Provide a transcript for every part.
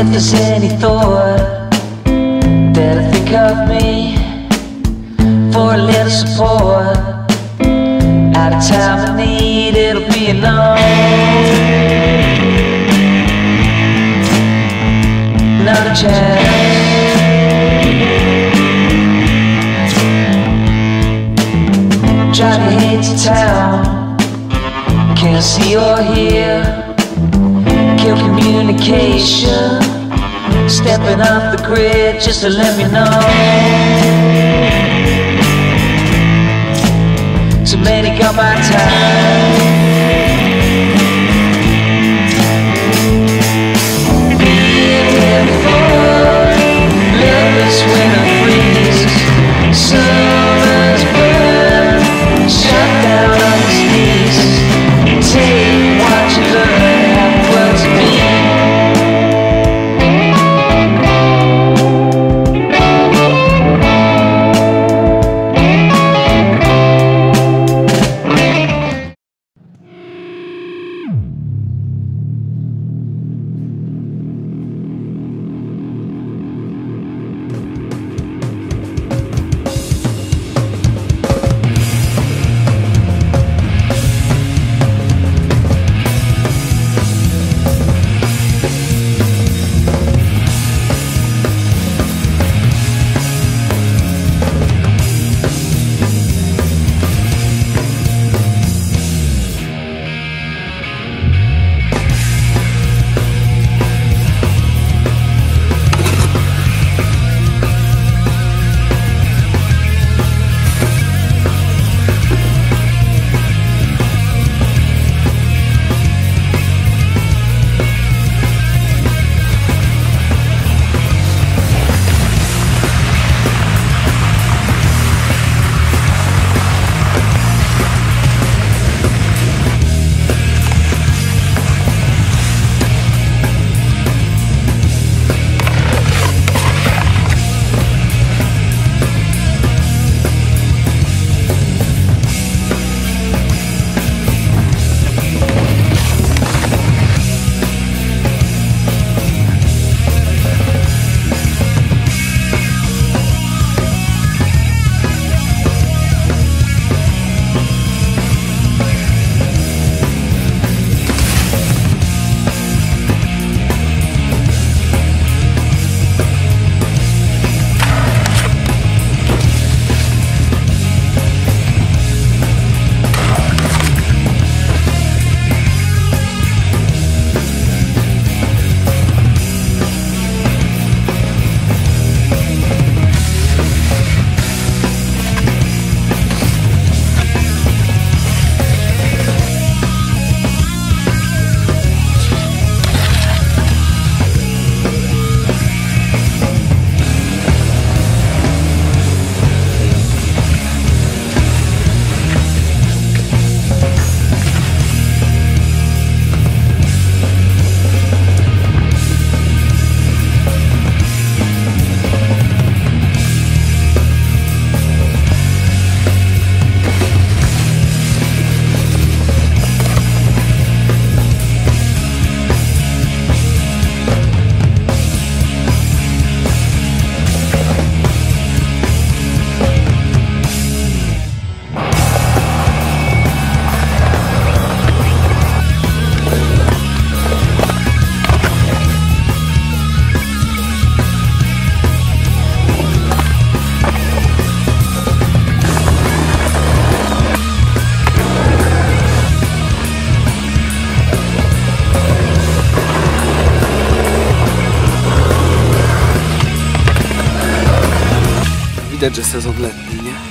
If there's any thought that I think of me For a little support. At a time I need, it'll be enough. Not a chance. Driving to to town. Can't see or hear. Kill communication Stepping off the grid just to let me know. Too many got my time. Widać, że sezon letni, nie?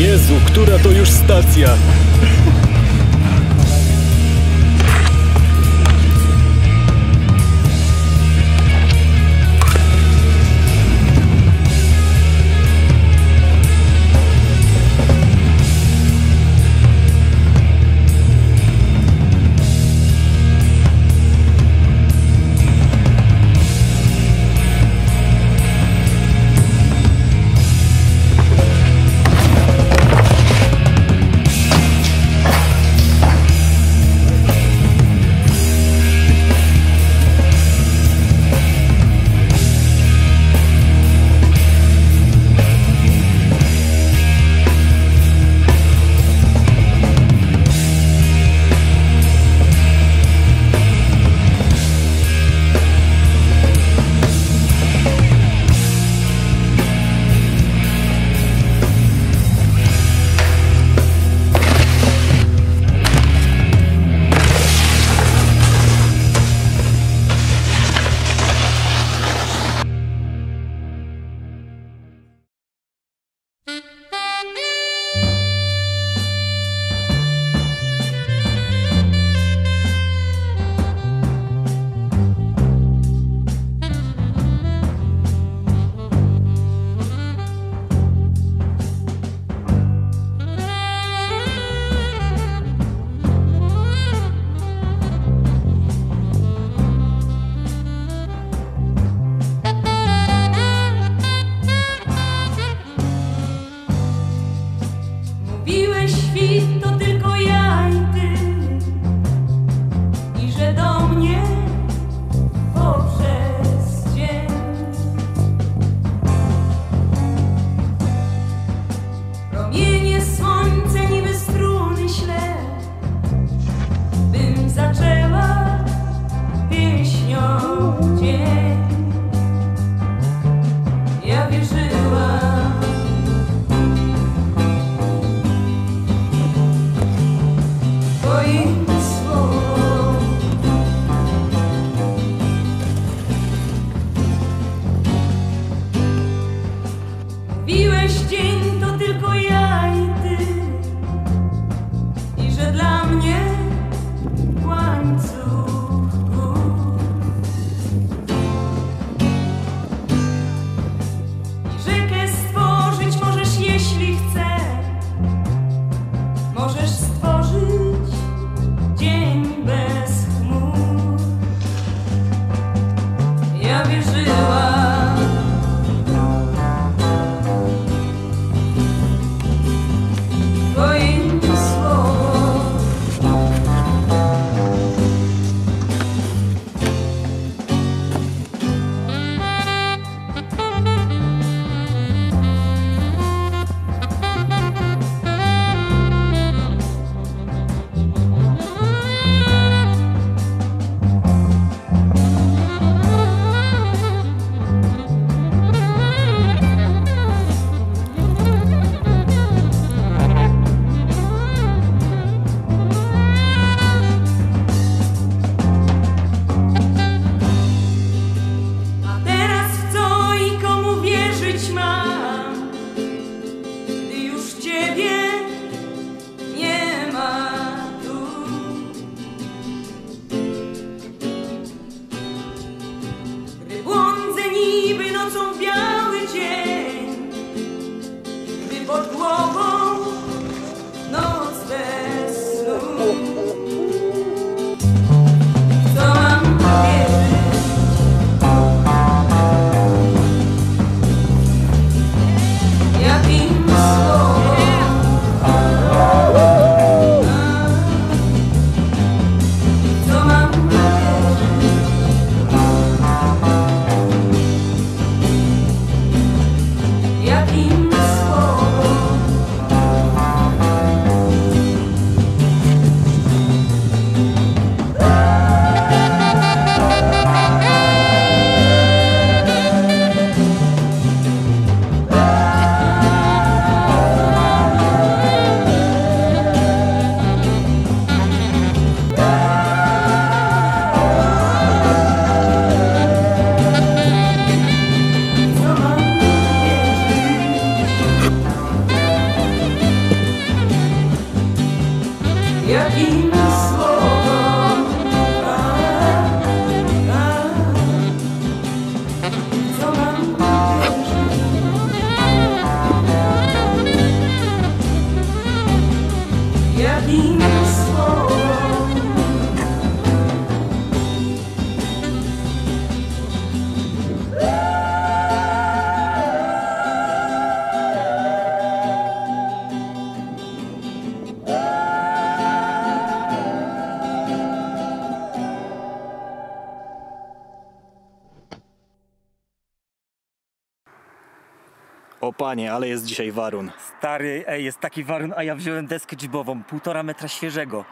Jezu, która to już stacja? Panie, ale jest dzisiaj warun. Stary, ej, jest taki warun, a ja wziąłem deskę dżibową, półtora metra świeżego.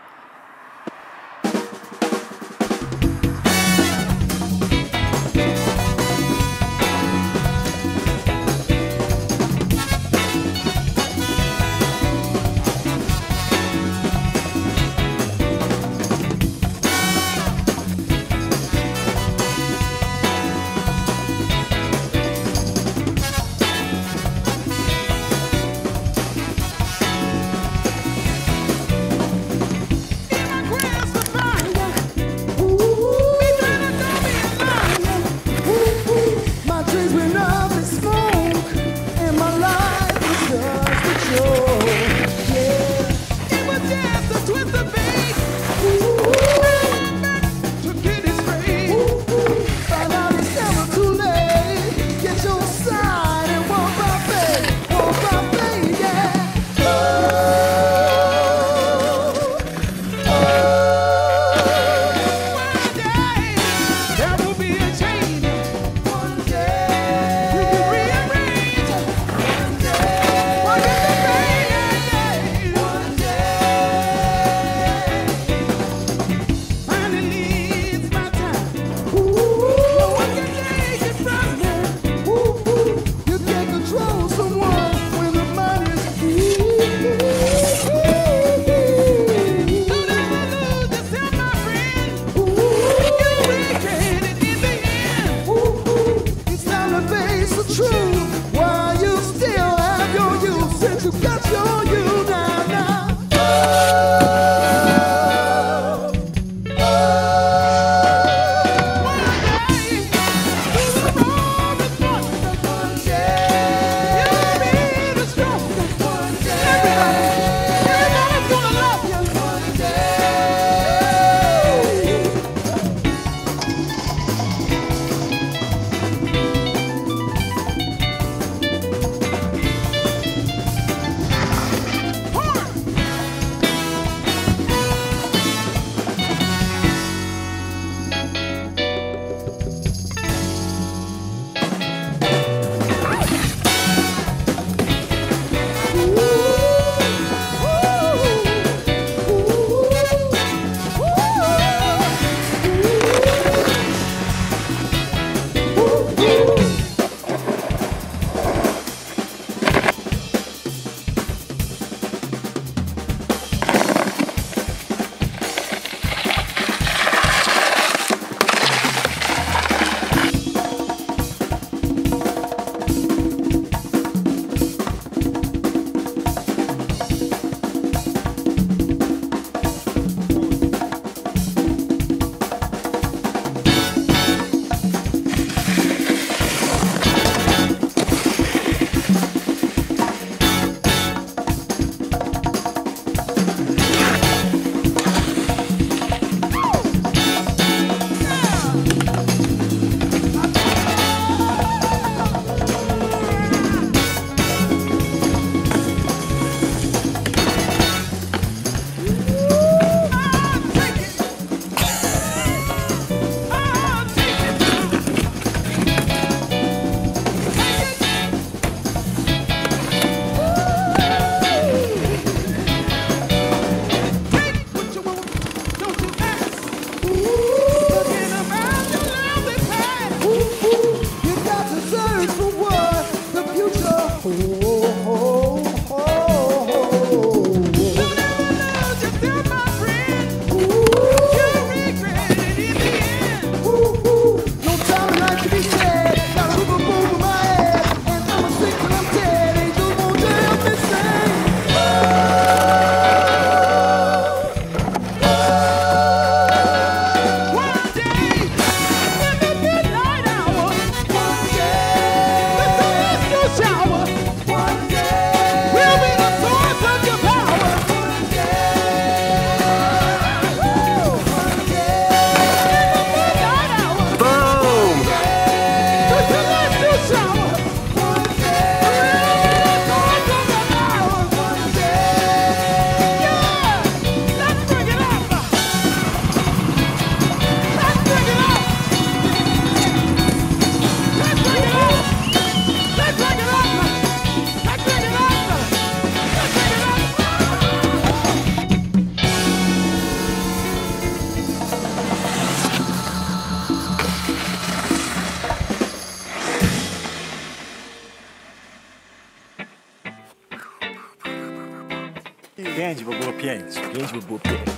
Pięć, bo było pięć.